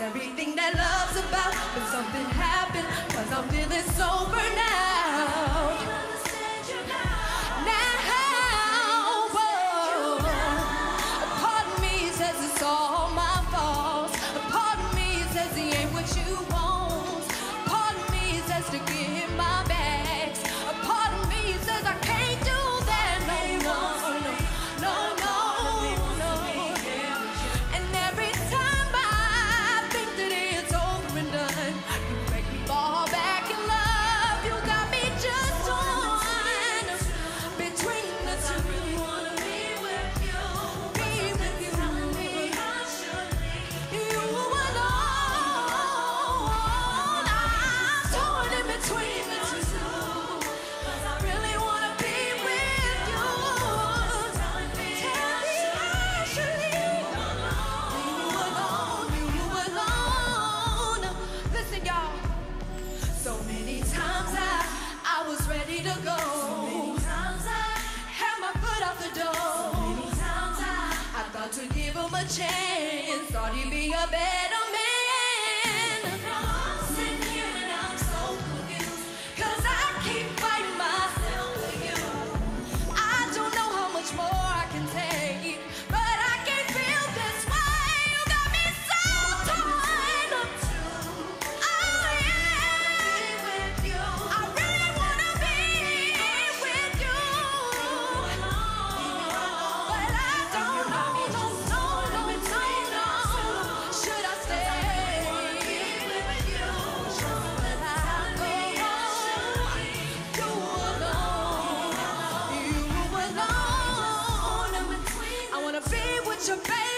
everything that love's about. But something happened, cause I'm feeling so now. him a chance. Thought he'd be a bad such a baby.